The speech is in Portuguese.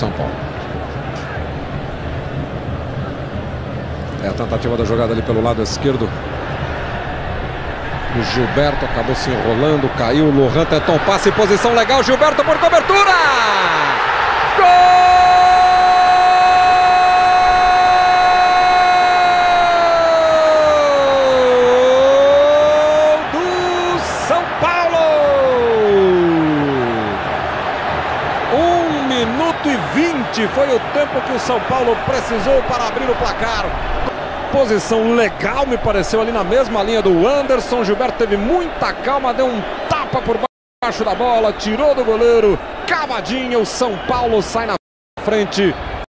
São Paulo. É a tentativa da jogada ali pelo lado esquerdo. O Gilberto acabou se enrolando, caiu. O Lohan tentou um passe em posição legal. Gilberto por cobertura! Gol do São Paulo! Um minuto e vinte foi o tempo que o São Paulo precisou para abrir o placar. Posição legal, me pareceu, ali na mesma linha do Anderson. Gilberto teve muita calma, deu um tapa por baixo da bola, tirou do goleiro. Cavadinha, o São Paulo sai na frente.